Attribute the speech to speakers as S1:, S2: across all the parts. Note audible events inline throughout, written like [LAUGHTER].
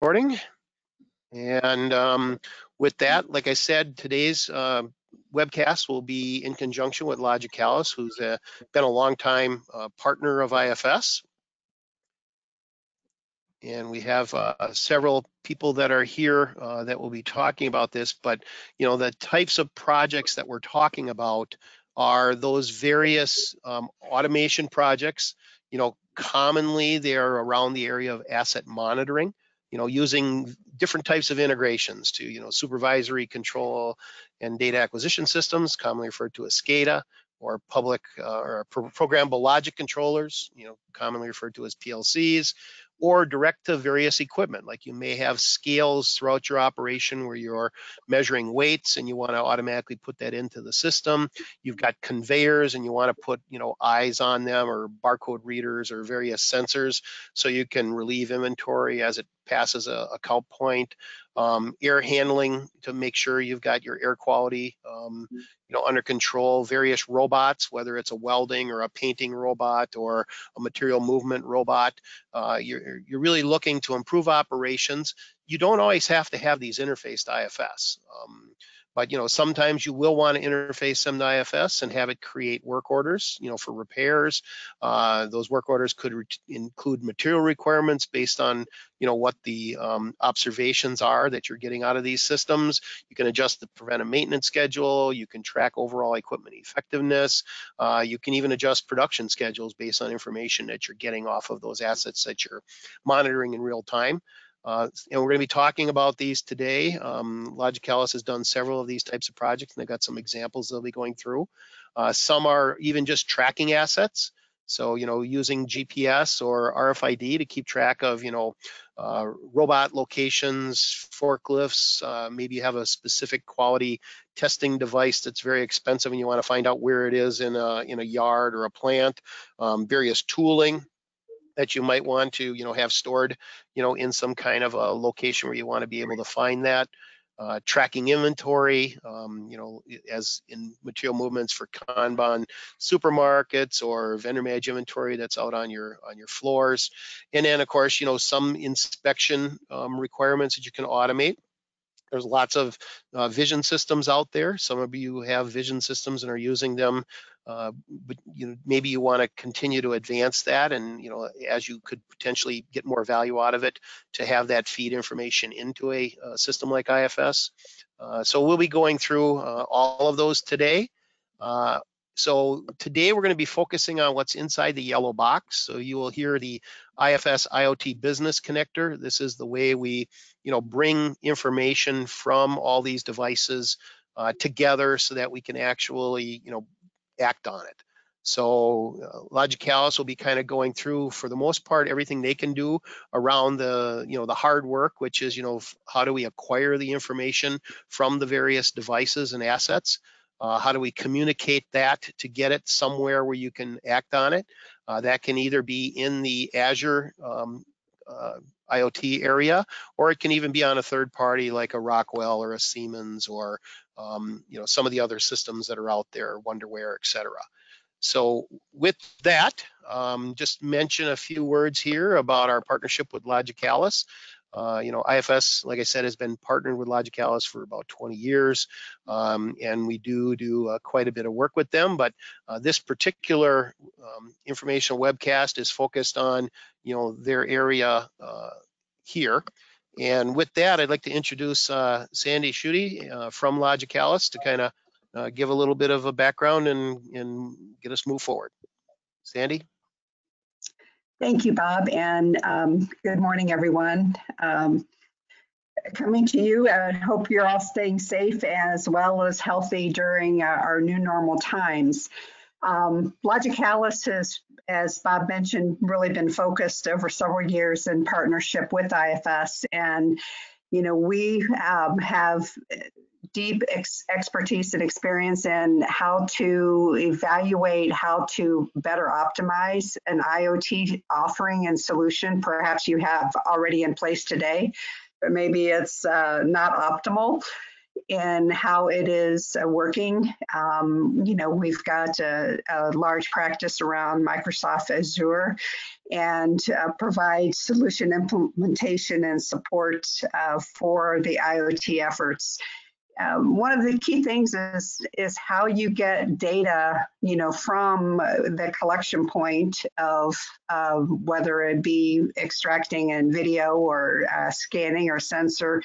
S1: recording. And um, with that, like I said, today's uh, webcast will be in conjunction with Logicalis, who's uh, been a long time uh, partner of IFS. And we have uh, several people that are here uh, that will be talking about this, but you know, the types of projects that we're talking about are those various um, automation projects. You know, commonly they're around the area of asset monitoring you know, using different types of integrations to, you know, supervisory control and data acquisition systems, commonly referred to as SCADA, or public uh, or programmable logic controllers, you know, commonly referred to as PLCs, or direct to various equipment. Like you may have scales throughout your operation where you're measuring weights and you want to automatically put that into the system. You've got conveyors and you want to put, you know, eyes on them or barcode readers or various sensors so you can relieve inventory as it passes a, a count point um, air handling to make sure you've got your air quality, um, mm-hmm. you know, under control. Various robots, whether it's a welding or a painting robot or a material movement robot, uh, you're you're really looking to improve operations. You don't always have to have these interfaced IFS. Um, but you know, sometimes you will want to interface them to IFS and have it create work orders, you know, for repairs. Uh, those work orders could include material requirements based on, you know, what the um, observations are that you're getting out of these systems. You can adjust the preventive maintenance schedule. You can track overall equipment effectiveness. Uh, you can even adjust production schedules based on information that you're getting off of those assets that you're monitoring in real time. Uh, and we're going to be talking about these today. Um, Logicalis has done several of these types of projects, and they've got some examples they'll be going through. Uh, some are even just tracking assets. So, you know, using GPS or RFID to keep track of, you know, uh, robot locations, forklifts, uh, maybe you have a specific quality testing device that's very expensive and you want to find out where it is in a, in a yard or a plant, um, various tooling, that you might want to, you know, have stored, you know, in some kind of a location where you want to be able to find that. Uh, tracking inventory, um, you know, as in material movements for Kanban supermarkets or vendor managed inventory that's out on your on your floors, and then of course, you know, some inspection um, requirements that you can automate. There's lots of uh, vision systems out there. Some of you have vision systems and are using them, uh, but you know maybe you want to continue to advance that, and you know as you could potentially get more value out of it to have that feed information into a, a system like IFS. Uh, so we'll be going through uh, all of those today. Uh, so today we're going to be focusing on what's inside the yellow box. So you will hear the IFS IoT business connector. This is the way we, you know, bring information from all these devices uh, together so that we can actually, you know, act on it. So uh, Logicalis will be kind of going through, for the most part, everything they can do around the, you know, the hard work, which is, you know, how do we acquire the information from the various devices and assets. Uh, how do we communicate that to get it somewhere where you can act on it? Uh, that can either be in the Azure um, uh, IoT area, or it can even be on a third party like a Rockwell or a Siemens or um, you know some of the other systems that are out there, Wonderware, etc. So with that, um, just mention a few words here about our partnership with Logicalis. Uh, you know, IFS, like I said, has been partnered with Logicalis for about 20 years, um, and we do do uh, quite a bit of work with them. But uh, this particular um, informational webcast is focused on, you know, their area uh, here. And with that, I'd like to introduce uh, Sandy Schutte uh, from Logicalis to kind of give a little bit of a background and, and get us move forward. Sandy?
S2: Thank you, Bob, and um, good morning, everyone. Um, coming to you, I hope you're all staying safe as well as healthy during uh, our new normal times. Um, Logicalis has, as Bob mentioned, really been focused over several years in partnership with IFS, and you know we um, have deep ex expertise and experience in how to evaluate how to better optimize an IoT offering and solution perhaps you have already in place today, but maybe it's uh, not optimal. In how it is uh, working. Um, you know, we've got a, a, large practice around Microsoft Azure and uh, provide solution implementation and support uh, for the IoT efforts. Um, one of the key things is is how you get data, you know, from the collection point of uh, whether it be extracting in video or uh, scanning or sensor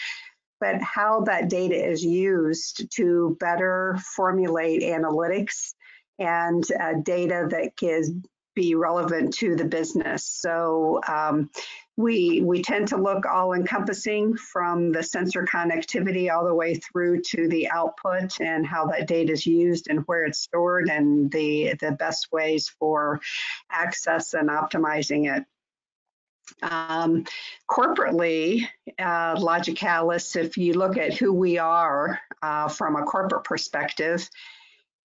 S2: but how that data is used to better formulate analytics and uh, data that can be relevant to the business. So um, we we tend to look all encompassing from the sensor connectivity all the way through to the output and how that data is used and where it's stored and the the best ways for access and optimizing it. Um, corporately, uh, Logicalis, if you look at who we are uh, from a corporate perspective,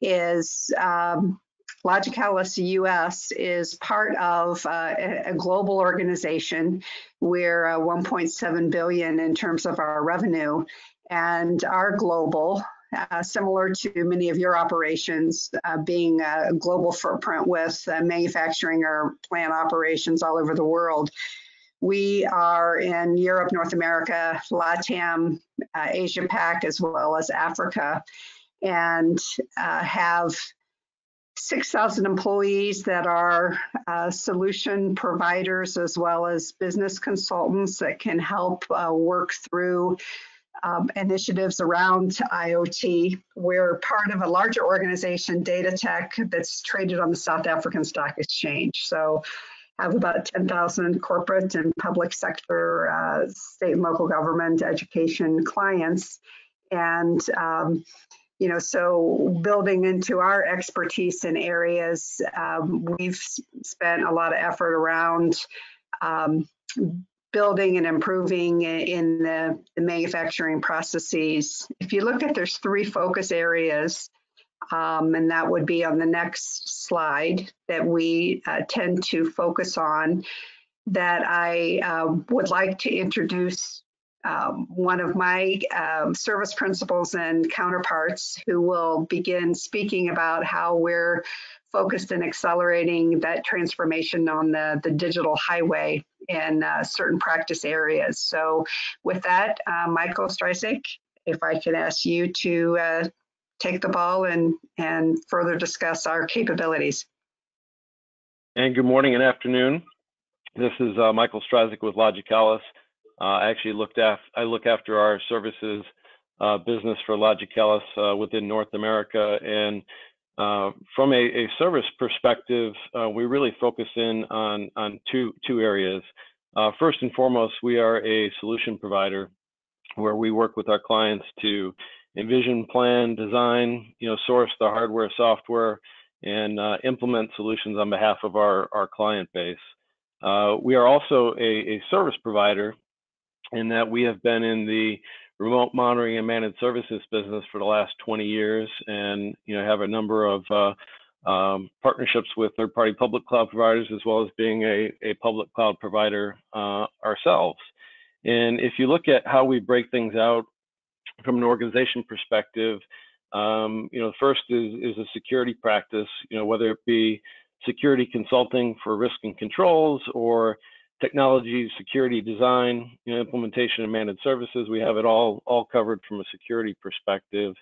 S2: is um, Logicalis US is part of uh, a global organization. We're uh, 1.7 billion in terms of our revenue, and our global. Uh, similar to many of your operations, uh, being a global footprint with uh, manufacturing or plant operations all over the world. We are in Europe, North America, LATAM, uh, Asia Pac, as well as Africa, and uh, have 6,000 employees that are uh, solution providers as well as business consultants that can help uh, work through um, initiatives around IoT. We're part of a larger organization, Datatec, that's traded on the South African Stock Exchange. So have about 10,000 corporate and public sector, uh, state and local government, education clients. And, um, you know, so building into our expertise in areas, um, we've spent a lot of effort around um, building and improving in the, the, manufacturing processes. If you look at, there's three focus areas um, and that would be on the next slide that we uh, tend to focus on that I uh, would like to introduce um, one of my um, service principals and counterparts who will begin speaking about how we're focused in accelerating that transformation on the, the digital highway in uh, certain practice areas. So with that, uh, Michael Streisig, if I could ask you to uh, take the ball and, and further discuss our capabilities.
S3: And good morning and afternoon. This is uh, Michael Strazik with Logicalis. Uh, I actually looked after, I look after our services uh, business for Logicalis uh, within North America. And uh, from a, a, service perspective, uh, we really focus in on, on two, two areas. first and foremost, we are a solution provider where we work with our clients to envision, plan, design, you know, source the hardware, software, and uh, implement solutions on behalf of our, our client base. Uh, we are also a, a, service provider in that we have been in the remote monitoring and managed services business for the last 20 years and you know have a number of uh, um, partnerships with third-party public cloud providers as well as being a, a public cloud provider uh, ourselves. And if you look at how we break things out from an organization perspective, um, you know, first is, is a security practice, you know, whether it be security consulting for risk and controls or technology, security design, you know, implementation and managed services. We have it all, all covered from a security perspective.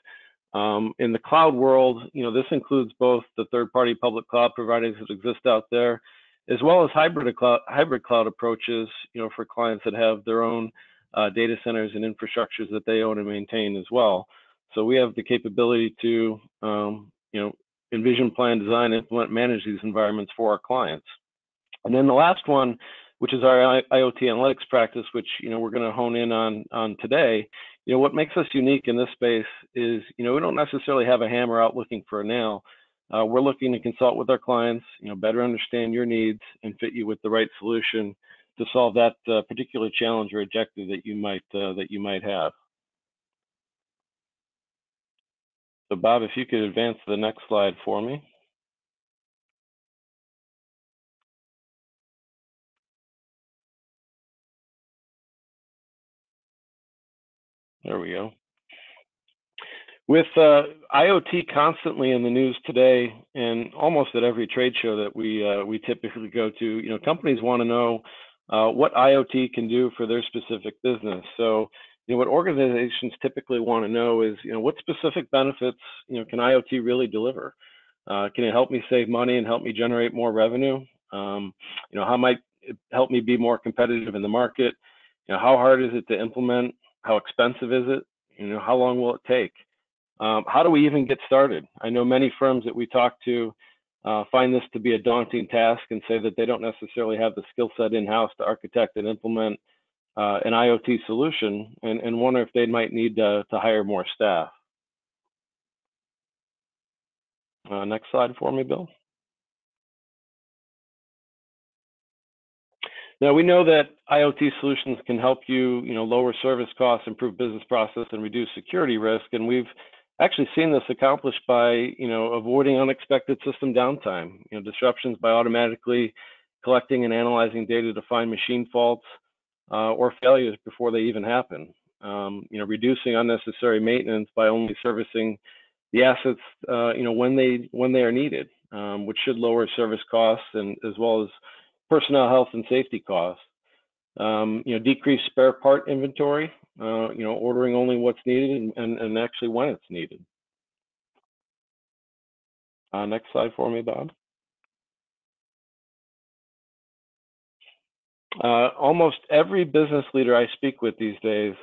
S3: Um, in the cloud world, you know, this includes both the third-party public cloud providers that exist out there, as well as hybrid cloud, hybrid cloud approaches, you know, for clients that have their own uh, data centers and infrastructures that they own and maintain as well. So we have the capability to, um, you know, envision, plan, design, implement, manage these environments for our clients. And then the last one, which is our IoT analytics practice, which you know we're going to hone in on on today. You know what makes us unique in this space is you know we don't necessarily have a hammer out looking for a nail. Uh, we're looking to consult with our clients, you know, better understand your needs and fit you with the right solution to solve that uh, particular challenge or objective that you might uh, that you might have. So Bob, if you could advance to the next slide for me. There we go. with uh, IoT constantly in the news today, and almost at every trade show that we uh, we typically go to, you know, companies want to know uh, what IoT can do for their specific business. So, you know, what organizations typically want to know is, you know, what specific benefits, you know, can IoT really deliver? Uh, can it help me save money and help me generate more revenue? Um, you know, how might it help me be more competitive in the market? You know, how hard is it to implement? How expensive is it? You know, how long will it take? Um, how do we even get started? I know many firms that we talk to uh, find this to be a daunting task and say that they don't necessarily have the skill set in-house to architect and implement uh, an IoT solution and, and, wonder if they might need to, to hire more staff. Uh, next slide for me, Bill. Now we know that IoT solutions can help you, you know, lower service costs, improve business process, and reduce security risk. And we've actually seen this accomplished by you know avoiding unexpected system downtime you know disruptions by automatically collecting and analyzing data to find machine faults uh, or failures before they even happen um, you know reducing unnecessary maintenance by only servicing the assets uh, you know when they when they are needed um, which should lower service costs and as well as personnel health and safety costs um, you know decrease spare part inventory uh, you know, ordering only what's needed and, and, and actually when it's needed. Uh, next slide for me, Bob. Uh, almost every business leader I speak with these days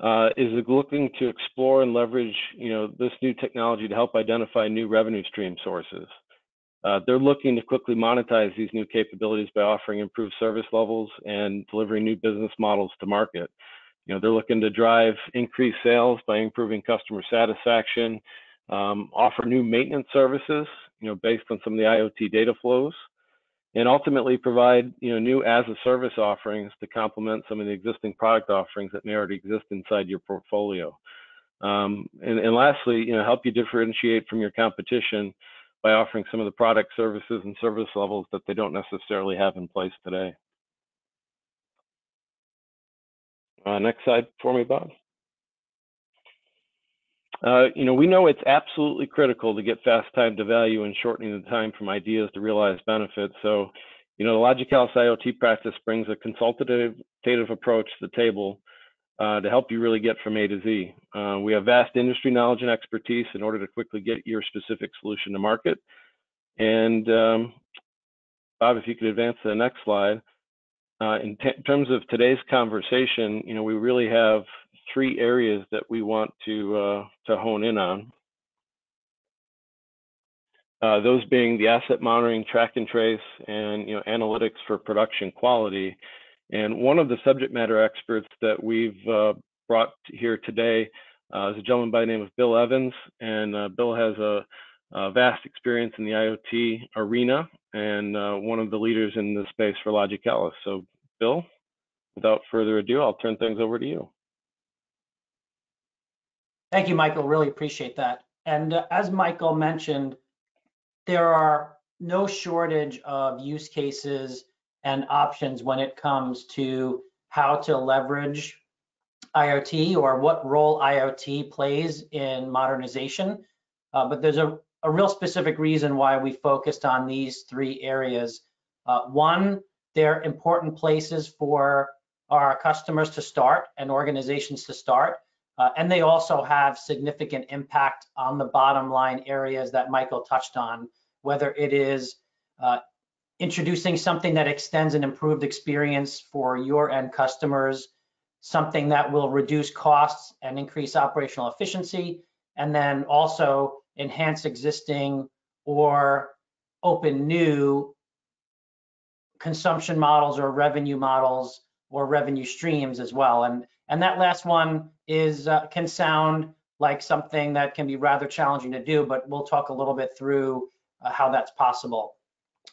S3: uh, is looking to explore and leverage, you know, this new technology to help identify new revenue stream sources. Uh, they're looking to quickly monetize these new capabilities by offering improved service levels and delivering new business models to market. You know, they're looking to drive increased sales by improving customer satisfaction, um, offer new maintenance services, you know, based on some of the IoT data flows, and ultimately provide, you know, new as a service offerings to complement some of the existing product offerings that may already exist inside your portfolio. Um, and, and lastly, you know, help you differentiate from your competition by offering some of the product services and service levels that they don't necessarily have in place today. Uh, next slide for me, Bob. Uh, you know, we know it's absolutely critical to get fast time to value and shortening the time from ideas to realized benefits. So, you know, the Logicalis IoT practice brings a consultative approach to the table uh, to help you really get from A to Z. Uh, we have vast industry knowledge and expertise in order to quickly get your specific solution to market. And um, Bob, if you could advance to the next slide. Uh, in terms of today's conversation, you know, we really have three areas that we want to uh, to hone in on. Uh, those being the asset monitoring, track and trace, and you know, analytics for production quality. And one of the subject matter experts that we've uh, brought here today uh, is a gentleman by the name of Bill Evans, and uh, Bill has a uh, vast experience in the IoT arena and uh, one of the leaders in the space for Logicalis. So, Bill, without further ado, I'll turn things over to you.
S4: Thank you, Michael. Really appreciate that. And uh, as Michael mentioned, there are no shortage of use cases and options when it comes to how to leverage IoT or what role IoT plays in modernization. Uh, but there's a a real specific reason why we focused on these three areas. Uh, one, they're important places for our customers to start and organizations to start. Uh, and they also have significant impact on the bottom line areas that Michael touched on, whether it is uh, introducing something that extends an improved experience for your end customers, something that will reduce costs and increase operational efficiency, and then also enhance existing or open new consumption models or revenue models or revenue streams as well. And and that last one is uh, can sound like something that can be rather challenging to do, but we'll talk a little bit through uh, how that's possible.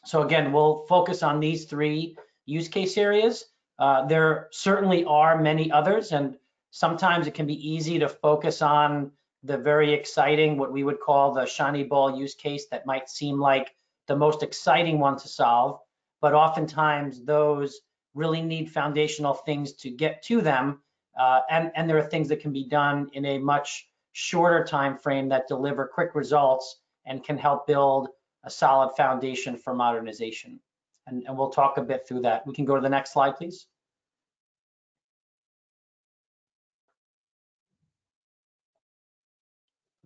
S4: So again, we'll focus on these three use case areas. Uh, there certainly are many others, and sometimes it can be easy to focus on the very exciting, what we would call the shiny ball use case that might seem like the most exciting one to solve, but oftentimes those really need foundational things to get to them. Uh, and, and there are things that can be done in a much shorter time frame that deliver quick results and can help build a solid foundation for modernization. And, and we'll talk a bit through that. We can go to the next slide, please.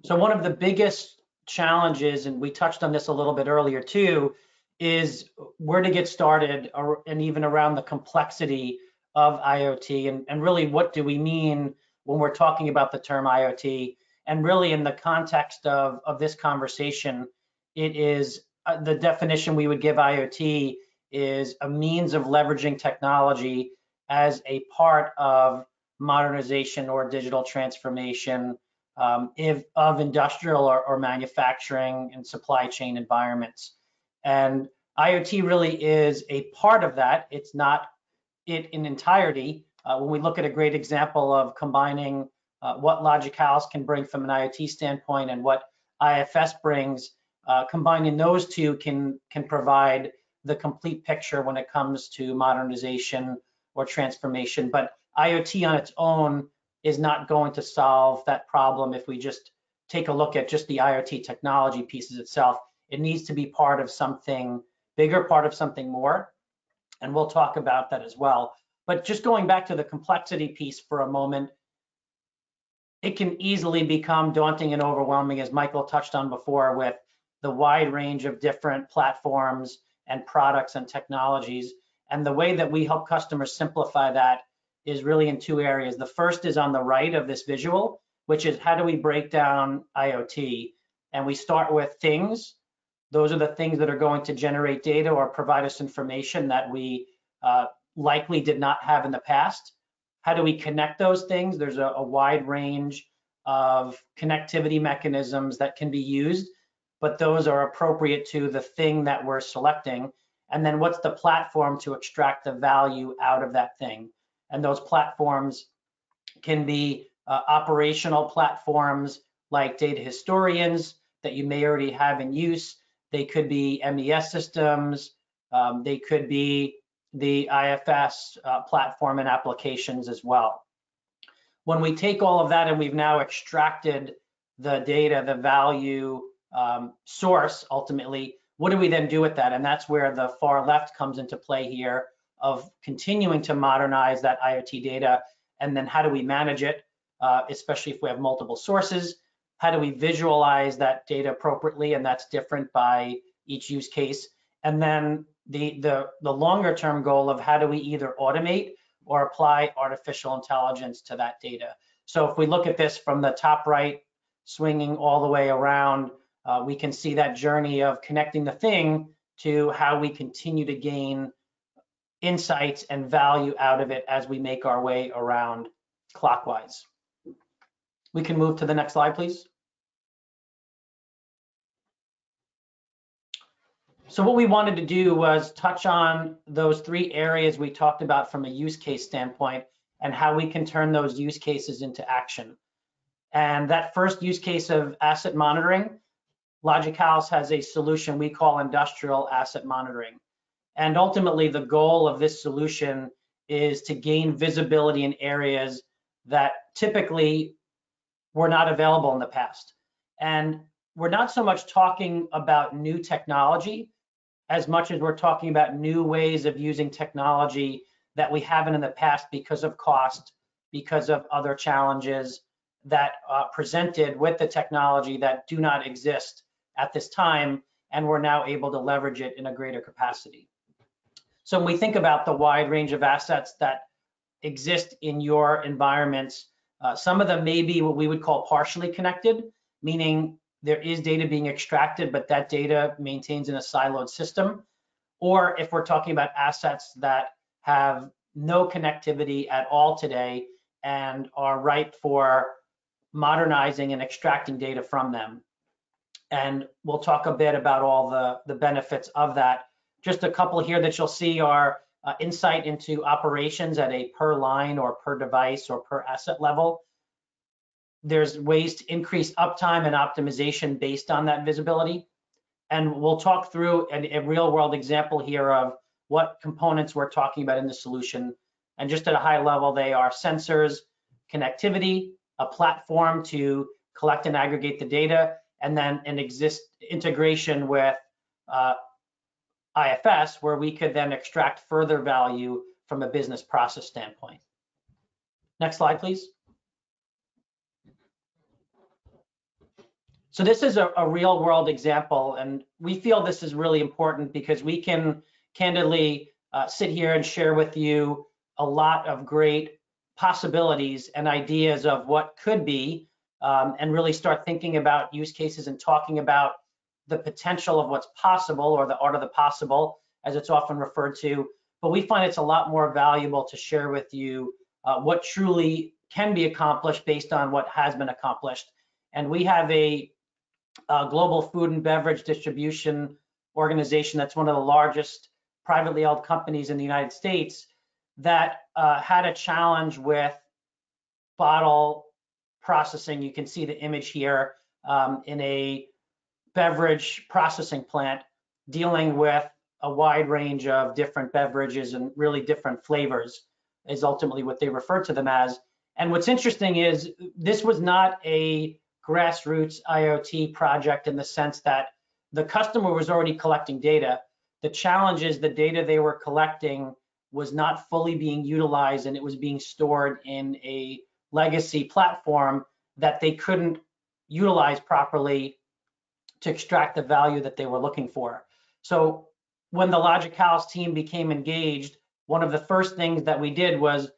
S4: So one of the biggest challenges, and we touched on this a little bit earlier too, is where to get started or, and even around the complexity of IoT and, and really what do we mean when we're talking about the term IoT and really in the context of, of this conversation, it is uh, the definition we would give IoT is a means of leveraging technology as a part of modernization or digital transformation um, if, of industrial or, or manufacturing and supply chain environments. And IoT really is a part of that. It's not it in entirety. Uh, when we look at a great example of combining uh, what Logicalis can bring from an IoT standpoint and what IFS brings, uh, combining those two can can provide the complete picture when it comes to modernization or transformation. But IoT on its own is not going to solve that problem if we just take a look at just the IoT technology pieces itself. It needs to be part of something bigger, part of something more. And we'll talk about that as well. But just going back to the complexity piece for a moment, it can easily become daunting and overwhelming, as Michael touched on before, with the wide range of different platforms and products and technologies. And the way that we help customers simplify that is really in two areas. The first is on the right of this visual, which is how do we break down IoT? And we start with things. Those are the things that are going to generate data or provide us information that we uh, likely did not have in the past. How do we connect those things? There's a, a wide range of connectivity mechanisms that can be used, but those are appropriate to the thing that we're selecting. And then what's the platform to extract the value out of that thing? And those platforms can be uh, operational platforms like data historians that you may already have in use. They could be MES systems. Um, they could be the IFS uh, platform and applications as well. When we take all of that and we've now extracted the data, the value um, source ultimately, what do we then do with that? And that's where the far left comes into play here of continuing to modernize that IoT data. And then how do we manage it, uh, especially if we have multiple sources? How do we visualize that data appropriately? And that's different by each use case. And then the, the, the longer term goal of how do we either automate or apply artificial intelligence to that data. So if we look at this from the top right, swinging all the way around, uh, we can see that journey of connecting the thing to how we continue to gain insights and value out of it as we make our way around clockwise. We can move to the next slide, please. So what we wanted to do was touch on those three areas we talked about from a use case standpoint and how we can turn those use cases into action. And that first use case of asset monitoring, Logicalis has a solution we call industrial asset monitoring. And ultimately, the goal of this solution is to gain visibility in areas that typically were not available in the past. And we're not so much talking about new technology, as much as we're talking about new ways of using technology that we haven't in the past because of cost, because of other challenges that uh, presented with the technology that do not exist at this time, and we're now able to leverage it in a greater capacity. So when we think about the wide range of assets that exist in your environments, uh, some of them may be what we would call partially connected, meaning there is data being extracted, but that data maintains in a siloed system. Or if we're talking about assets that have no connectivity at all today and are ripe for modernizing and extracting data from them. And we'll talk a bit about all the, the benefits of that. Just a couple here that you'll see are uh, insight into operations at a per line or per device or per asset level there's ways to increase uptime and optimization based on that visibility. And we'll talk through a, a real world example here of what components we're talking about in the solution. And just at a high level, they are sensors, connectivity, a platform to collect and aggregate the data, and then an exist integration with uh, IFS where we could then extract further value from a business process standpoint. Next slide, please. So this is a, a, real world example, and we feel this is really important because we can candidly uh, sit here and share with you a lot of great possibilities and ideas of what could be, um, and really start thinking about use cases and talking about the potential of what's possible or the art of the possible, as it's often referred to. But we find it's a lot more valuable to share with you uh, what truly can be accomplished based on what has been accomplished. And we have a, a global food and beverage distribution organization that's one of the largest privately held companies in the United States that uh, had a challenge with bottle processing. You can see the image here um, in a beverage processing plant dealing with a wide range of different beverages and really different flavors is ultimately what they refer to them as. And what's interesting is this was not a grassroots IoT project in the sense that the customer was already collecting data. The challenge is the data they were collecting was not fully being utilized and it was being stored in a legacy platform that they couldn't utilize properly to extract the value that they were looking for. So when the Logicalis team became engaged, one of the first things that we did was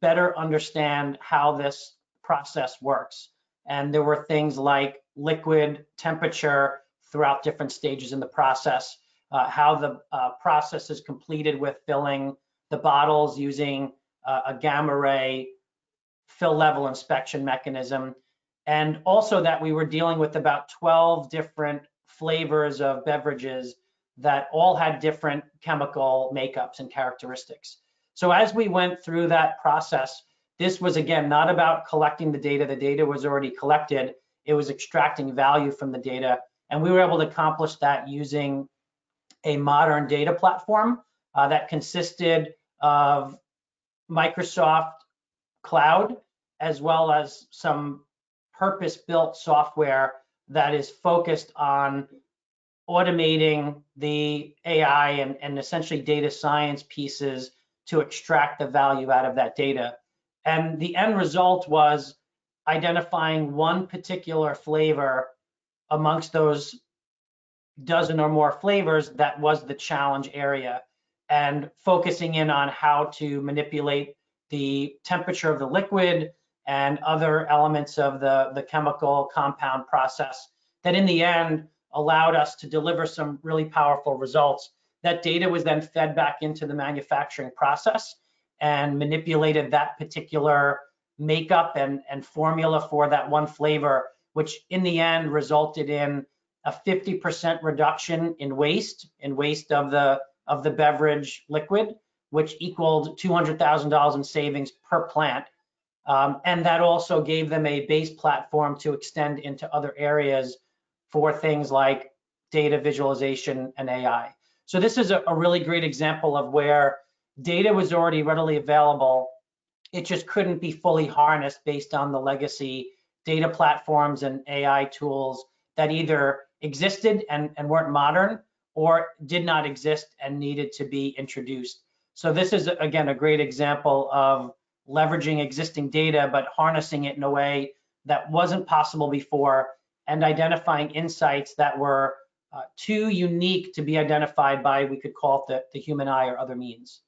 S4: better understand how this process works. And there were things like liquid temperature throughout different stages in the process, uh, how the uh, process is completed with filling the bottles using uh, a gamma ray fill level inspection mechanism, and also that we were dealing with about 12 different flavors of beverages that all had different chemical makeups and characteristics. So as we went through that process, this was again not about collecting the data. The data was already collected. It was extracting value from the data. And we were able to accomplish that using a modern data platform uh, that consisted of Microsoft Cloud, as well as some purpose-built software that is focused on automating the AI and, and essentially data science pieces to extract the value out of that data. And the end result was identifying one particular flavor amongst those dozen or more flavors that was the challenge area and focusing in on how to manipulate the temperature of the liquid, and other elements of the, the chemical compound process that in the end allowed us to deliver some really powerful results. That data was then fed back into the manufacturing process and manipulated that particular makeup and, and formula for that one flavor, which in the end resulted in a 50% reduction in waste, in waste of the of the beverage liquid, which equaled $200,000 in savings per plant um, and that also gave them a base platform to extend into other areas for things like data visualization and AI. So this is a, a really great example of where data was already readily available. It just couldn't be fully harnessed based on the legacy data platforms and AI tools that either existed and, and weren't modern or did not exist and needed to be introduced. So this is, again, a great example of leveraging existing data, but harnessing it in a way that wasn't possible before and identifying insights that were uh, too unique to be identified by, we could call it the, the human eye or other means.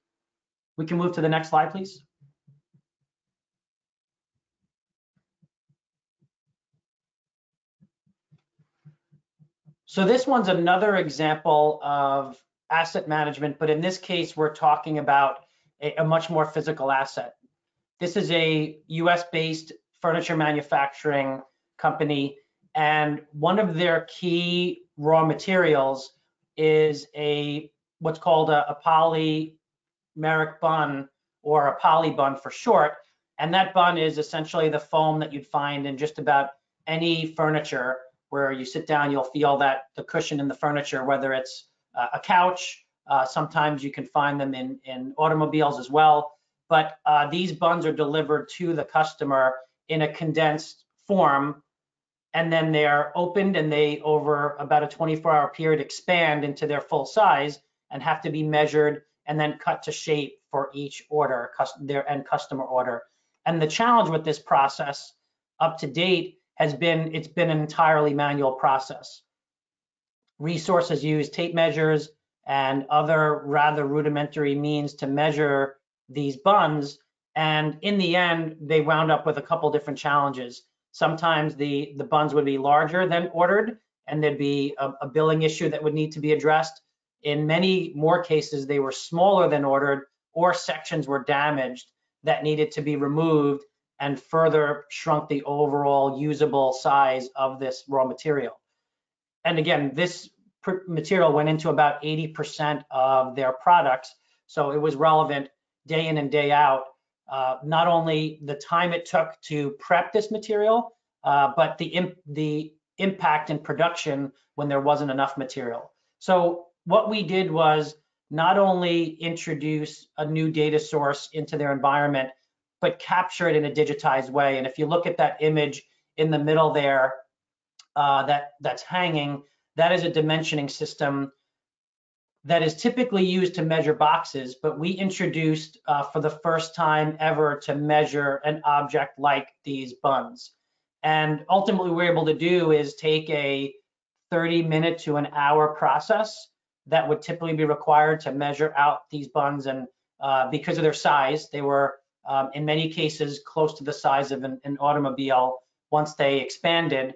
S4: We can move to the next slide, please. So this one's another example of asset management, but in this case, we're talking about a, a much more physical asset. This is a US-based furniture manufacturing company, and one of their key raw materials is a what's called a, a polymeric bun or a poly bun for short. And that bun is essentially the foam that you'd find in just about any furniture where you sit down, you'll feel that the cushion in the furniture, whether it's uh, a couch, uh, sometimes you can find them in, in automobiles as well but uh, these buns are delivered to the customer in a condensed form and then they're opened and they over about a 24 hour period expand into their full size and have to be measured and then cut to shape for each order, their end customer order. And the challenge with this process up to date has been it's been an entirely manual process. Resources use tape measures and other rather rudimentary means to measure these buns. And in the end, they wound up with a couple different challenges. Sometimes the, the buns would be larger than ordered, and there'd be a, a billing issue that would need to be addressed. In many more cases, they were smaller than ordered, or sections were damaged that needed to be removed and further shrunk the overall usable size of this raw material. And again, this material went into about 80% of their products. So it was relevant day in and day out. Uh, not only the time it took to prep this material, uh, but the, imp the impact in production when there wasn't enough material. So what we did was not only introduce a new data source into their environment, but capture it in a digitized way. And if you look at that image in the middle there, uh, that that's hanging, that is a dimensioning system that is typically used to measure boxes, but we introduced uh, for the first time ever to measure an object like these buns. And ultimately, we're able to do is take a 30 minute to an hour process that would typically be required to measure out these buns. And uh, because of their size, they were um, in many cases close to the size of an, an automobile once they expanded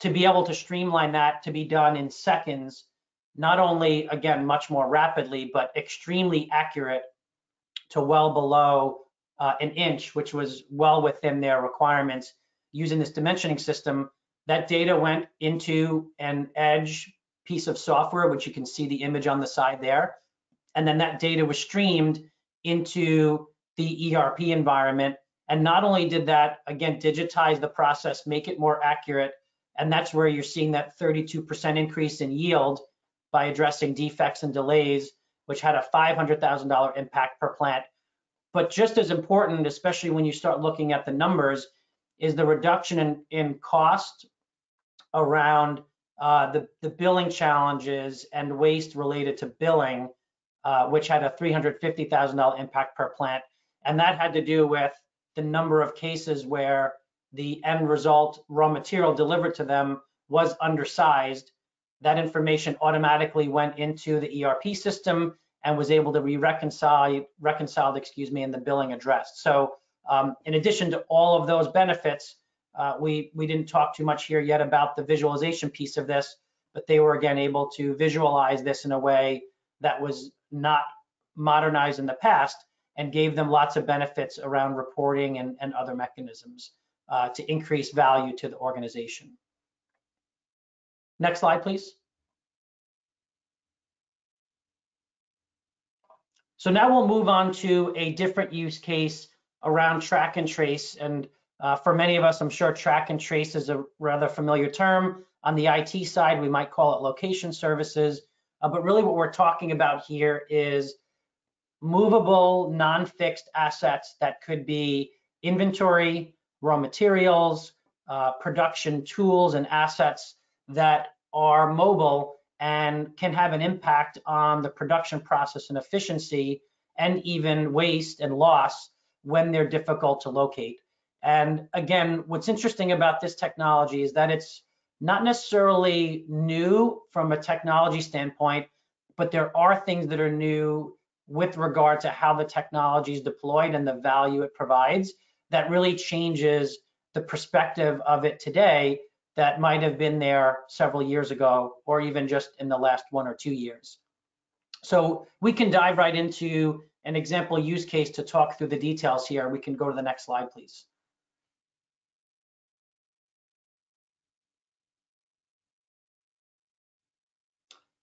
S4: to be able to streamline that to be done in seconds, not only, again, much more rapidly, but extremely accurate to well below uh, an inch, which was well within their requirements using this dimensioning system. That data went into an edge piece of software, which you can see the image on the side there. And then that data was streamed into the ERP environment. And not only did that, again, digitize the process, make it more accurate, and that's where you're seeing that 32% increase in yield by addressing defects and delays, which had a $500,000 impact per plant. But just as important, especially when you start looking at the numbers, is the reduction in, in cost around uh, the, the billing challenges and waste related to billing, uh, which had a $350,000 impact per plant. And that had to do with the number of cases where the end result raw material delivered to them was undersized, that information automatically went into the ERP system and was able to be reconciled, reconciled, excuse me, in the billing address. So um, in addition to all of those benefits, uh, we, we didn't talk too much here yet about the visualization piece of this, but they were again able to visualize this in a way that was not modernized in the past and gave them lots of benefits around reporting and, and other mechanisms uh, to increase value to the organization. Next slide, please. So now we'll move on to a different use case around track and trace. And uh, for many of us, I'm sure track and trace is a rather familiar term. On the IT side, we might call it location services. Uh, but really what we're talking about here is movable, non-fixed assets that could be inventory, raw materials, uh, production tools and assets that are mobile and can have an impact on the production process and efficiency and even waste and loss when they're difficult to locate. And again, what's interesting about this technology is that it's not necessarily new from a technology standpoint, but there are things that are new with regard to how the technology is deployed and the value it provides that really changes the perspective of it today that might have been there several years ago or even just in the last one or two years. So we can dive right into an example use case to talk through the details here. We can go to the next slide, please.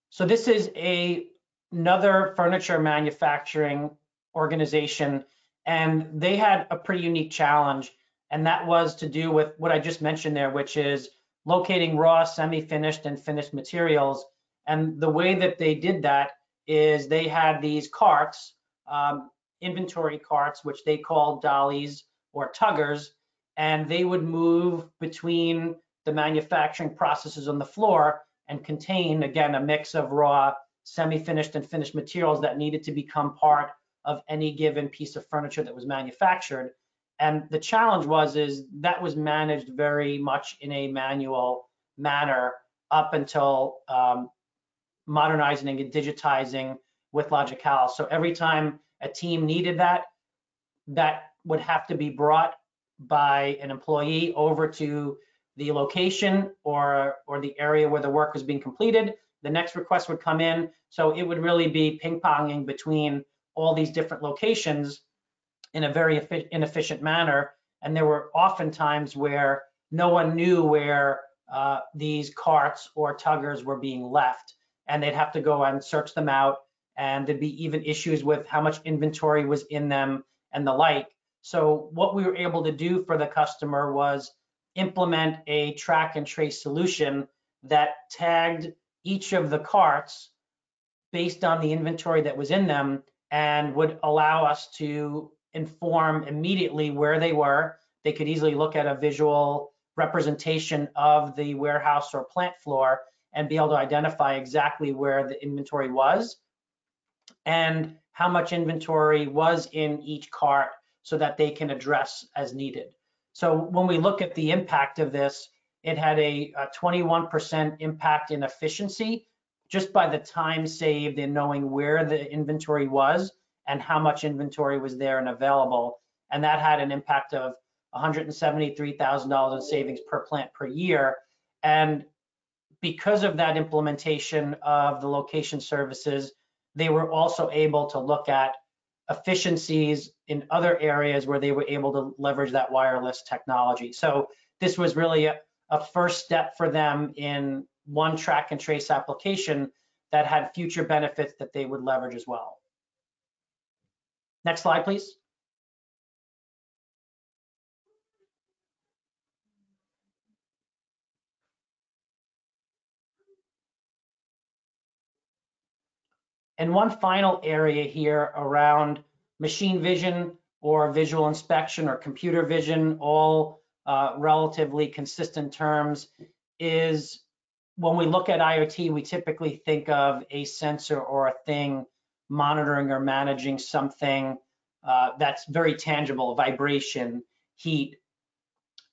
S4: So this is a, another furniture manufacturing organization and they had a pretty unique challenge, and that was to do with what I just mentioned there, which is locating raw, semi-finished, and finished materials. And the way that they did that is they had these carts, um, inventory carts, which they called dollies or tuggers, and they would move between the manufacturing processes on the floor and contain, again, a mix of raw, semi-finished and finished materials that needed to become part of any given piece of furniture that was manufactured. And the challenge was is that was managed very much in a manual manner up until um, modernizing and digitizing with Logicalis. So every time a team needed that, that would have to be brought by an employee over to the location or, or the area where the work was being completed. The next request would come in. So it would really be ping ponging between all these different locations in a very inefficient manner. And there were often times where no one knew where uh, these carts or tuggers were being left. And they'd have to go and search them out. And there'd be even issues with how much inventory was in them and the like. So what we were able to do for the customer was implement a track and trace solution that tagged each of the carts based on the inventory that was in them and would allow us to inform immediately where they were. They could easily look at a visual representation of the warehouse or plant floor and be able to identify exactly where the inventory was and how much inventory was in each cart so that they can address as needed. So when we look at the impact of this, it had a, a 21% impact in efficiency just by the time saved in knowing where the inventory was and how much inventory was there and available. And that had an impact of $173,000 in savings per plant per year. And because of that implementation of the location services, they were also able to look at efficiencies in other areas where they were able to leverage that wireless technology. So this was really a, a first step for them in one track and trace application that had future benefits that they would leverage as well. Next slide, please. And one final area here around machine vision or visual inspection or computer vision, all uh, relatively consistent terms, is when we look at IoT, we typically think of a sensor or a thing monitoring or managing something uh, that's very tangible, vibration, heat,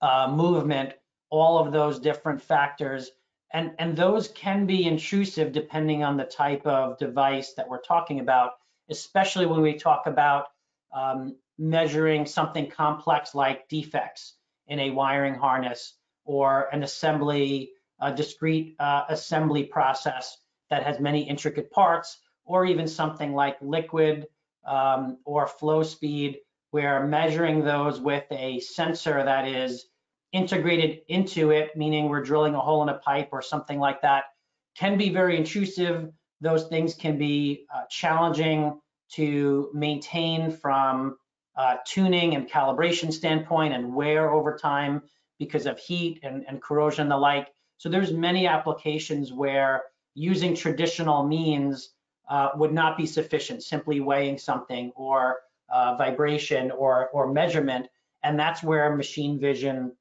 S4: uh, movement, all of those different factors. And, and those can be intrusive depending on the type of device that we're talking about, especially when we talk about um, measuring something complex like defects in a wiring harness or an assembly a discrete uh, assembly process that has many intricate parts, or even something like liquid um, or flow speed, where measuring those with a sensor that is integrated into it, meaning we're drilling a hole in a pipe or something like that, can be very intrusive. Those things can be uh, challenging to maintain from uh, tuning and calibration standpoint and wear over time because of heat and, and corrosion and the like. So there's many applications where using traditional means uh, would not be sufficient, simply weighing something or uh, vibration or, or measurement. And that's where machine vision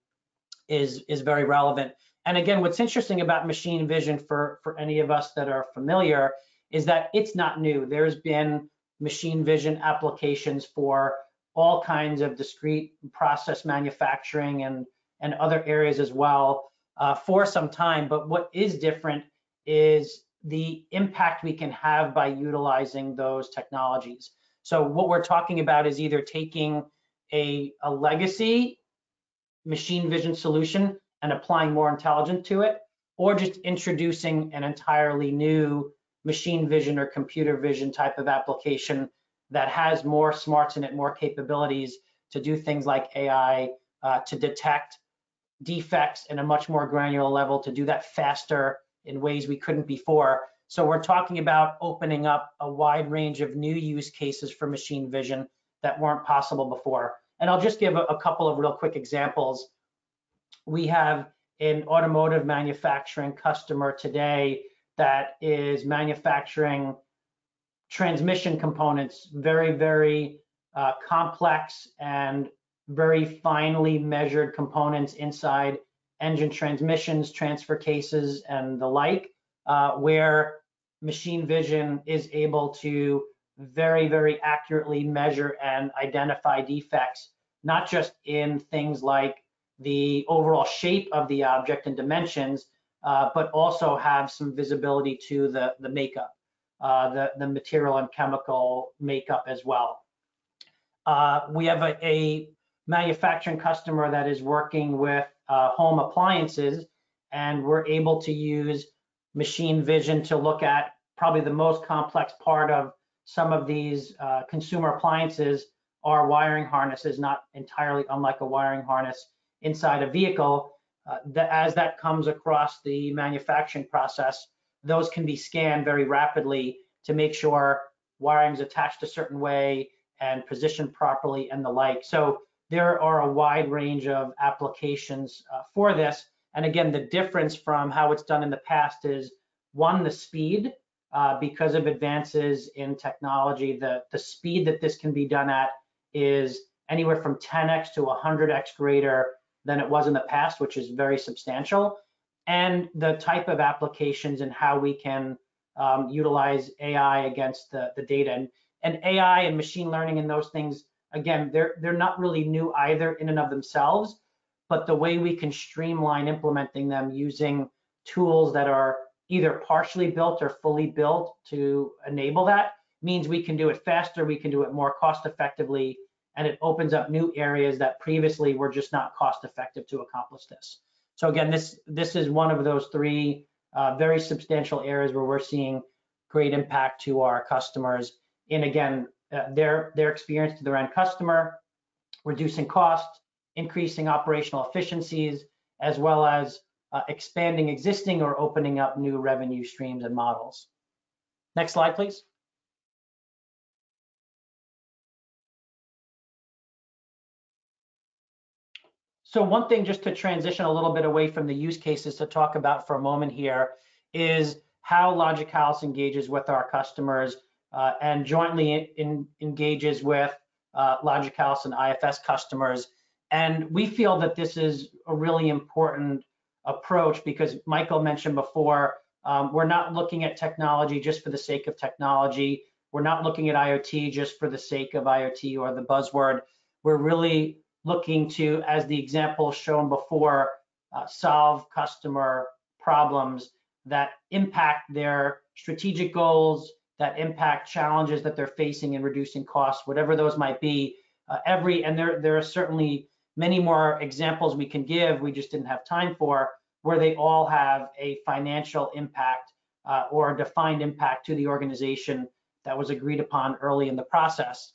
S4: is, is very relevant. And again, what's interesting about machine vision for, for any of us that are familiar is that it's not new. There's been machine vision applications for all kinds of discrete process manufacturing and, and other areas as well uh, for some time. But what is different is the impact we can have by utilizing those technologies. So what we're talking about is either taking a, a legacy machine vision solution and applying more intelligence to it, or just introducing an entirely new machine vision or computer vision type of application that has more smarts in it, more capabilities to do things like AI, uh, to detect defects in a much more granular level to do that faster in ways we couldn't before. So we're talking about opening up a wide range of new use cases for machine vision that weren't possible before. And I'll just give a, a couple of real quick examples. We have an automotive manufacturing customer today that is manufacturing transmission components, very, very uh, complex and very finely measured components inside engine transmissions, transfer cases, and the like, uh, where machine vision is able to very, very accurately measure and identify defects, not just in things like the overall shape of the object and dimensions, uh, but also have some visibility to the, the makeup, uh, the, the material and chemical makeup as well. Uh, we have a, a, manufacturing customer that is working with uh, home appliances, and we're able to use machine vision to look at probably the most complex part of some of these uh, consumer appliances are wiring harnesses, not entirely unlike a wiring harness inside a vehicle. Uh, that as that comes across the manufacturing process, those can be scanned very rapidly to make sure wiring is attached a certain way and positioned properly and the like. So there are a wide range of applications uh, for this. And again, the difference from how it's done in the past is one, the speed, uh, because of advances in technology, the, the speed that this can be done at is anywhere from 10x to 100x greater than it was in the past, which is very substantial. And the type of applications and how we can um, utilize AI against the, the data. And, and AI and machine learning and those things, again, they're, they're not really new either in and of themselves, but the way we can streamline implementing them using tools that are either partially built or fully built to enable that means we can do it faster, we can do it more cost effectively, and it opens up new areas that previously were just not cost effective to accomplish this. So again, this, this is one of those three uh, very substantial areas where we're seeing great impact to our customers. And again, uh, their, their experience to their end customer, reducing costs, increasing operational efficiencies, as well as uh, expanding existing or opening up new revenue streams and models. Next slide, please. So one thing just to transition a little bit away from the use cases to talk about for a moment here is how Logicalis engages with our customers uh, and jointly in, engages with uh, Logicalis and IFS customers. And we feel that this is a really important approach because Michael mentioned before, um, we're not looking at technology just for the sake of technology. We're not looking at IoT just for the sake of IoT or the buzzword. We're really looking to, as the example shown before, uh, solve customer problems that impact their strategic goals, that impact challenges that they're facing in reducing costs, whatever those might be. Uh, every and there there are certainly many more examples we can give. We just didn't have time for where they all have a financial impact uh, or a defined impact to the organization that was agreed upon early in the process.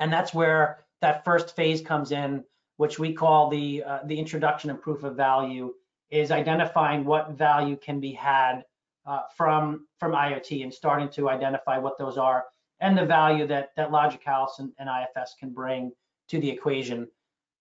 S4: And that's where that first phase comes in, which we call the uh, the introduction and proof of value, is identifying what value can be had uh, from from IoT and starting to identify what those are and the value that that Logicalis and, and IFS can bring to the equation.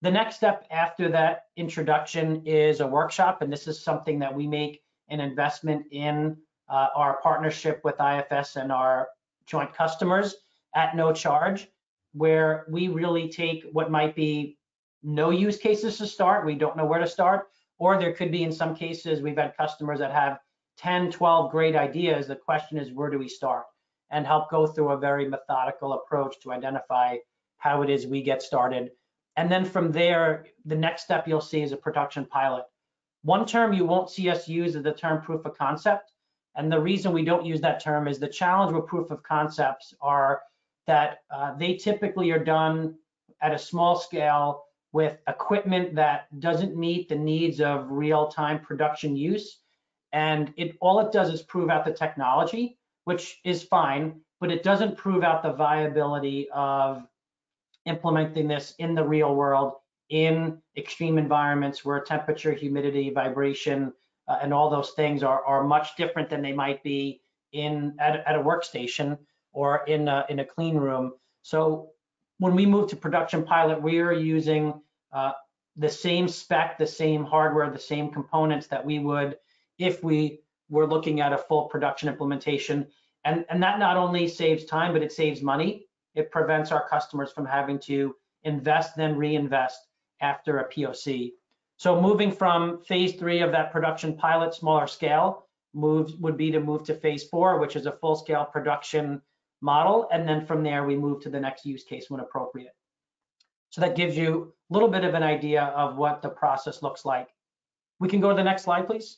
S4: The next step after that introduction is a workshop, and this is something that we make an investment in uh, our partnership with IFS and our joint customers at no charge where we really take what might be no use cases to start, we don't know where to start, or there could be in some cases, we've had customers that have 10, 12 great ideas. The question is, where do we start? And help go through a very methodical approach to identify how it is we get started. And then from there, the next step you'll see is a production pilot. One term you won't see us use is the term proof of concept. And the reason we don't use that term is the challenge with proof of concepts are that uh, they typically are done at a small scale with equipment that doesn't meet the needs of real-time production use. And it all it does is prove out the technology, which is fine, but it doesn't prove out the viability of implementing this in the real world in extreme environments where temperature, humidity, vibration, uh, and all those things are, are much different than they might be in at, at a workstation or in a, in a clean room. So when we move to production pilot, we are using uh, the same spec, the same hardware, the same components that we would if we were looking at a full production implementation. And, and that not only saves time, but it saves money. It prevents our customers from having to invest, then reinvest after a POC. So moving from phase three of that production pilot, smaller scale, moves would be to move to phase four, which is a full scale production model. And then from there, we move to the next use case when appropriate. So that gives you a little bit of an idea of what the process looks like. We can go to the next slide, please.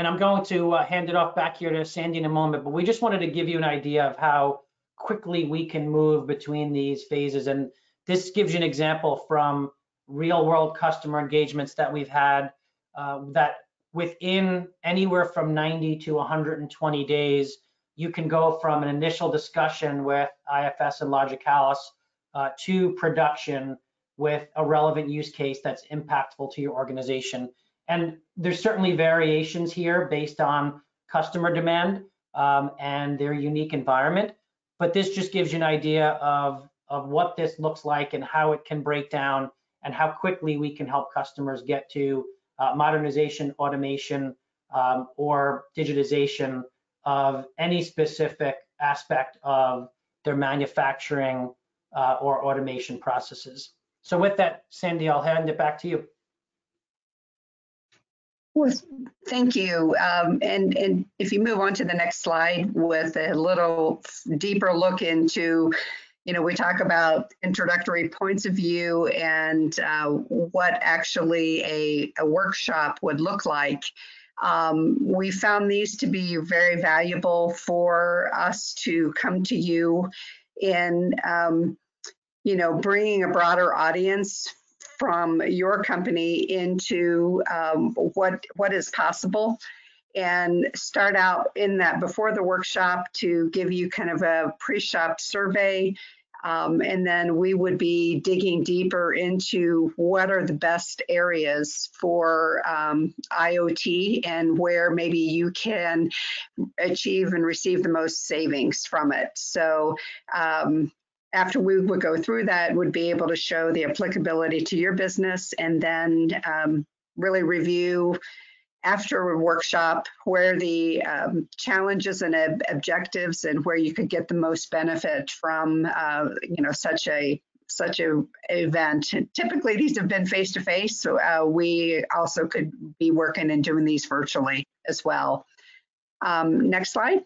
S4: And I'm going to uh, hand it off back here to Sandy in a moment, but we just wanted to give you an idea of how quickly we can move between these phases. And this gives you an example from real world customer engagements that we've had uh, that within anywhere from 90 to 120 days, you can go from an initial discussion with IFS and Logicalis uh, to production with a relevant use case that's impactful to your organization. And there's certainly variations here based on customer demand um, and their unique environment, but this just gives you an idea of, of what this looks like and how it can break down and how quickly we can help customers get to uh, modernization, automation, um, or digitization of any specific aspect of their manufacturing uh, or automation processes. So with that, Sandy, I'll hand it back to you.
S2: Well, thank you. Um, and, and if you move on to the next slide with a little deeper look into, you know, we talk about introductory points of view and uh, what actually a, a workshop would look like. Um, we found these to be very valuable for us to come to you in, um, you know, bringing a broader audience from your company into um, what what is possible and start out in that before the workshop to give you kind of a pre-shop survey um, and then we would be digging deeper into what are the best areas for um, IoT and where maybe you can achieve and receive the most savings from it. So um, after we would go through that, would be able to show the applicability to your business and then um, really review after a workshop where the um, challenges and ob objectives and where you could get the most benefit from uh, you know such a such a event. And typically these have been face to face, so uh, we also could be working and doing these virtually as well. Um, next slide.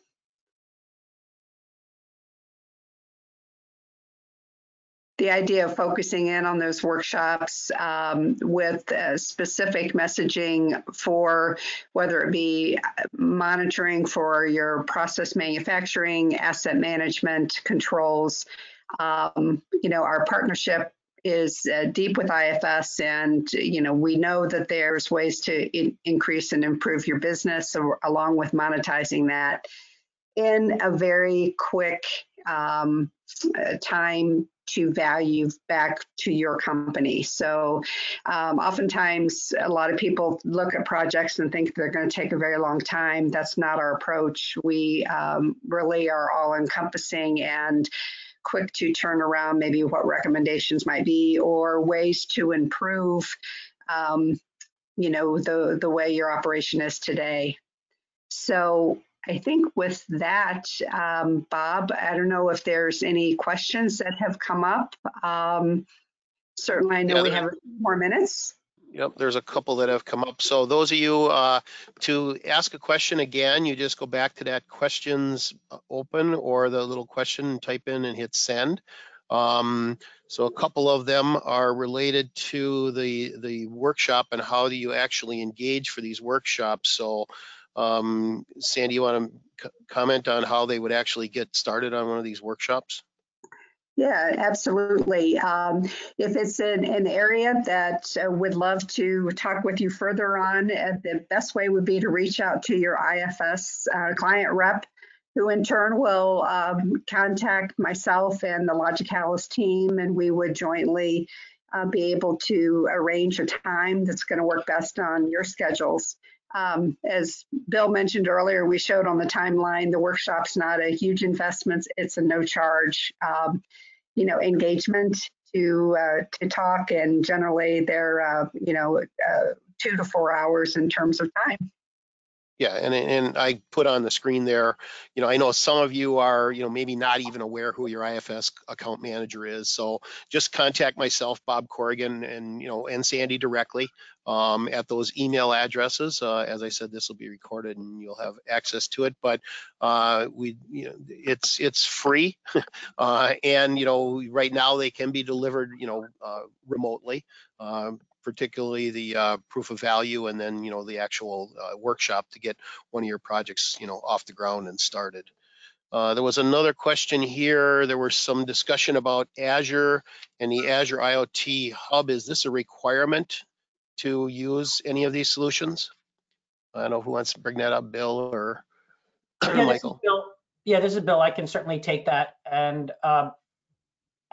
S2: The idea of focusing in on those workshops um, with uh, specific messaging for whether it be monitoring for your process manufacturing, asset management controls. Um, you know, our partnership is uh, deep with IFS, and you know we know that there's ways to in increase and improve your business, along with monetizing that in a very quick um, uh, time to value back to your company. So um, oftentimes a lot of people look at projects and think they're going to take a very long time. That's not our approach. We um, really are all encompassing and quick to turn around maybe what recommendations might be or ways to improve um, you know the the way your operation is today. So I think with that, um, Bob, I don't know if there's any questions that have come up. Um, certainly, I know
S1: Yeah,
S2: we have a few more minutes.
S1: Yep, there's a couple that have come up. So those of you uh, to ask a question again, you just go back to that questions open or the little question, type in and hit send. Um, so a couple of them are related to the the workshop and how do you actually engage for these workshops. So um, Sandy, you want to comment on how they would actually get started on one of these workshops?
S2: Yeah, absolutely. Um, if it's an area that uh, would love to talk with you further on, uh, the best way would be to reach out to your IFS uh, client rep, who in turn will um, contact myself and the Logicalis team, and we would jointly uh, be able to arrange a time that's going to work best on your schedules. Um, as Bill mentioned earlier, we showed on the timeline, the workshop's not a huge investment. It's a no charge, um, you know, engagement to uh, to talk, and generally they're uh, you know uh, two to four hours in terms of time.
S1: Yeah, and and I put on the screen there, you know, I know some of you are, you know, maybe not even aware who your IFS account manager is. So just contact myself, Bob Corrigan, and you know, and Sandy directly um, at those email addresses. Uh, as I said, this will be recorded and you'll have access to it. But uh, we, you know, it's it's free, [LAUGHS] uh, and you know, right now they can be delivered, you know, uh, remotely. Um, particularly the uh, proof of value and then, you know, the actual uh, workshop to get one of your projects, you know, off the ground and started. Uh, there was another question here. There was some discussion about Azure and the Azure IoT Hub. Is this a requirement to use any of these solutions? I don't know who wants to bring that up, Bill or
S4: Yeah, this is
S1: Michael.
S4: Bill. Yeah, this is Bill. I can certainly take that. And um,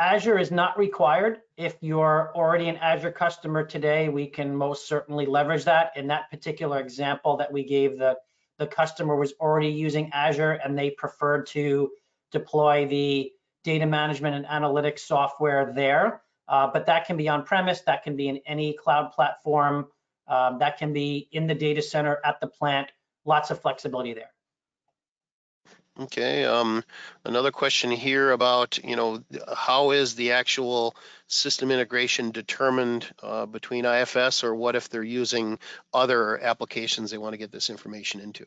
S4: Azure is not required. If you're already an Azure customer today, we can most certainly leverage that. In that particular example that we gave, the, the customer was already using Azure and they preferred to deploy the data management and analytics software there. Uh, but that can be on-premise, that can be in any cloud platform, um, that can be in the data center at the plant. Lots of flexibility there.
S1: Okay, um, another question here about, you know, how is the actual system integration determined uh, between IFS or what if they're using other applications they want to get this information into?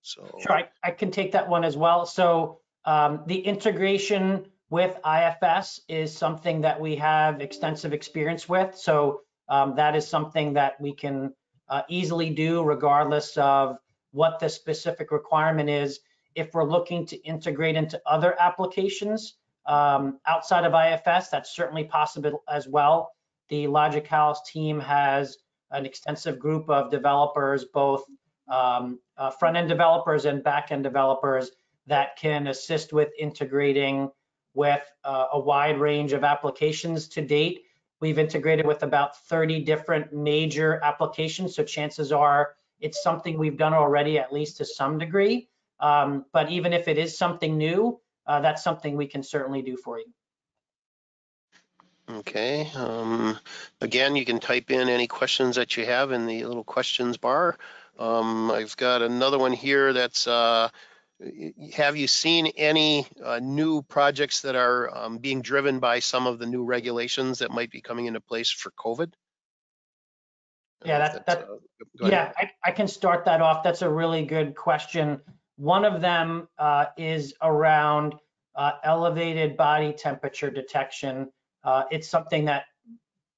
S1: So,
S4: Sure, I, I can take that one as well. So um, the integration with IFS is something that we have extensive experience with. So um, that is something that we can uh, easily do regardless of what the specific requirement is. If we're looking to integrate into other applications um, outside of IFS, that's certainly possible as well. The Logicalis team has an extensive group of developers, both um, uh, front-end developers and back-end developers that can assist with integrating with uh, a wide range of applications to date. We've integrated with about 30 different major applications, so chances are it's something we've done already, at least to some degree. Um, but even if it is something new, uh, that's something we can certainly do for you.
S1: okay, um, again, you can type in any questions that you have in the little questions bar. Um, I've got another one here that's, uh, have you seen any uh, new projects that are um, being driven by some of the new regulations that might be coming into place for COVID?
S4: Yeah, that- that-
S1: uh.
S4: Yeah, I, I can start that off. That's a really good question. One of them uh, is around uh, elevated body temperature detection. Uh, it's something that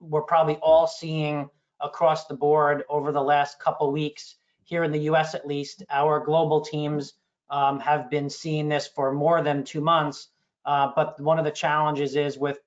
S4: we're probably all seeing across the board over the last couple weeks. Here in the US at least, our global teams um, have been seeing this for more than two months. Uh, but one of the challenges is with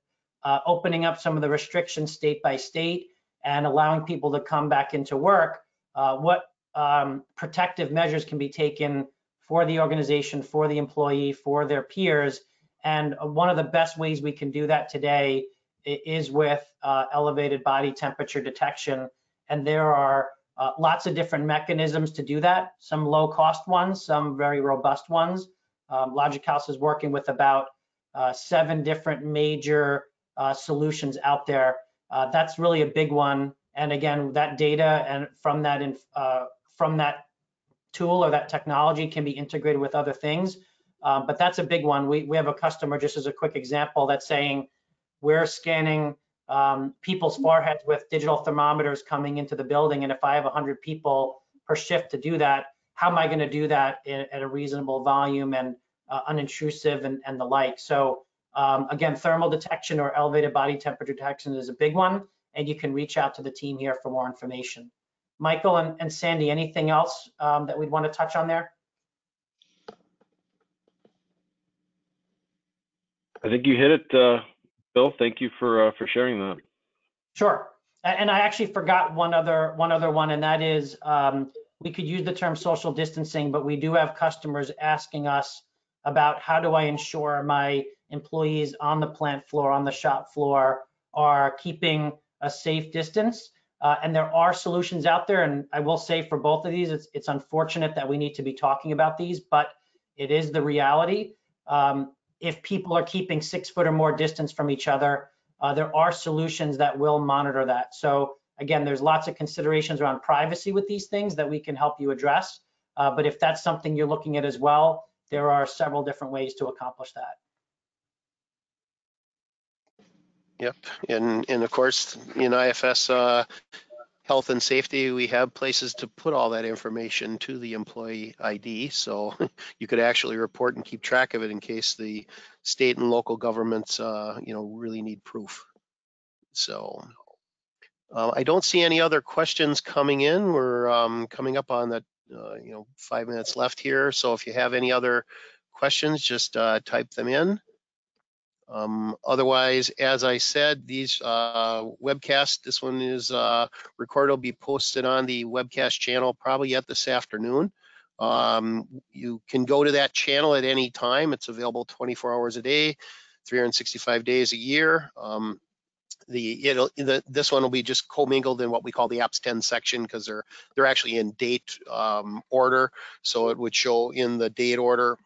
S4: uh, opening up some of the restrictions state by state and allowing people to come back into work, uh, what um, protective measures can be taken for the organization, for the employee, for their peers. And one of the best ways we can do that today is with uh, elevated body temperature detection. And there are uh, lots of different mechanisms to do that, some low cost ones, some very robust ones. Um, Logicalis is working with about uh, seven different major uh, solutions out there uh, that's really a big one. And again, that data and from that uh, from that tool or that technology can be integrated with other things. Um, but that's a big one. We, we have a customer, just as a quick example, that's saying we're scanning um, people's foreheads with digital thermometers coming into the building. And if I have 100 people per shift to do that, how am I going to do that in, at a reasonable volume and uh, unintrusive and, and the like? So um, again, thermal detection or elevated body temperature detection is a big one, and you can reach out to the team here for more information. Michael and, and Sandy, anything else um, that we'd want to touch on there?
S3: I think you hit it, uh, Bill. Thank you for uh, for sharing that.
S4: Sure. And I actually forgot one other one other one, and that is um, we could use the term social distancing, but we do have customers asking us about how do I ensure my employees on the plant floor, on the shop floor, are keeping a safe distance. Uh, and there are solutions out there, and I will say for both of these, it's it's unfortunate that we need to be talking about these, but it is the reality. Um, if people are keeping six foot or more distance from each other, uh, there are solutions that will monitor that. So Again, there's lots of considerations around privacy with these things that we can help you address. Uh, But if that's something you're looking at as well, there are several different ways to accomplish that.
S1: Yep, and, and of course, in IFS, uh, health and safety, we have places to put all that information to the employee ID. So [LAUGHS] you could actually report and keep track of it in case the state and local governments, uh, you know, really need proof. So uh, I don't see any other questions coming in. We're um, coming up on the, uh, you know, five minutes left here. So if you have any other questions, just uh, type them in. Um, otherwise, as I said, these uh, webcasts, this one is uh, recorded, will be posted on the webcast channel probably yet this afternoon. Um, you can go to that channel at any time. It's available 24 hours a day, 365 days a year. Um, the it'll the, this one will be just commingled in what we call the apps 10 section because they're they're actually in date um, order so it would show in the date order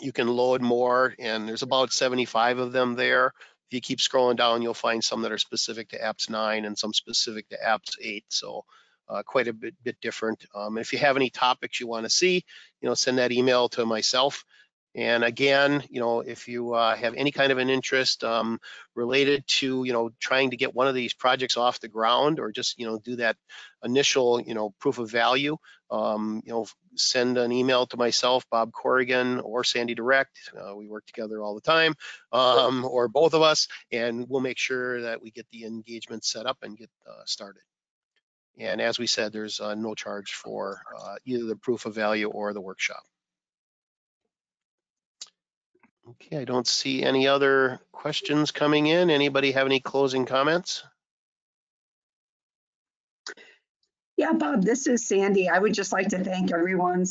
S1: you can load more and there's about 75 of them there. If you keep scrolling down you'll find some that are specific to apps 9 and some specific to apps 8 so uh, quite a bit bit different. Um, if you have any topics you want to see you know send that email to myself and again, you know, if you uh, have any kind of an interest um, related to, you know, trying to get one of these projects off the ground or just, you know, do that initial, you know, proof of value, um, you know, send an email to myself, Bob Corrigan, or Sandy Direct. Uh, we work together all the time, um, or both of us, and we'll make sure that we get the engagement set up and get uh, started. And as we said, there's uh, no charge for uh, either the proof of value or the workshop. Okay, I don't see any other questions coming in. Anybody have any closing comments?
S2: Yeah, Bob, this is Sandy. I would just like to thank everyone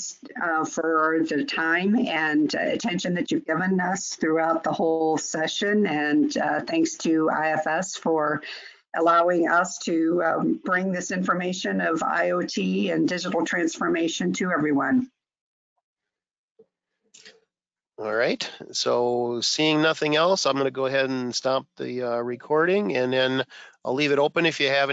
S2: uh, for the time and uh, attention that you've given us throughout the whole session. And uh, thanks to IFS for allowing us to um, bring this information of IoT and digital transformation to everyone.
S1: All right, so seeing nothing else, I'm going to go ahead and stop the uh, recording and then I'll leave it open if you have